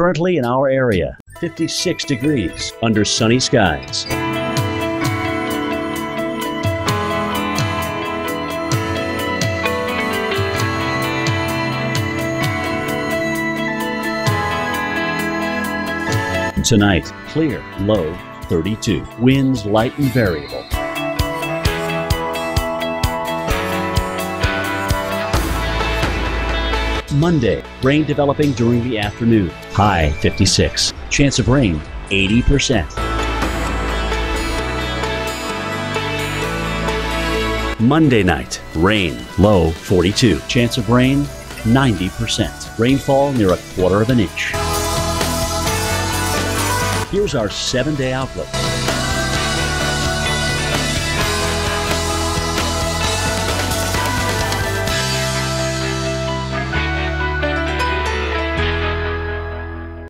Currently in our area, 56 degrees under sunny skies. Tonight, clear, low 32. Winds light and variable. Monday, rain developing during the afternoon. High 56. Chance of rain 80%. Monday night, rain, low 42. Chance of rain 90%. Rainfall near a quarter of an inch. Here's our seven day outlook.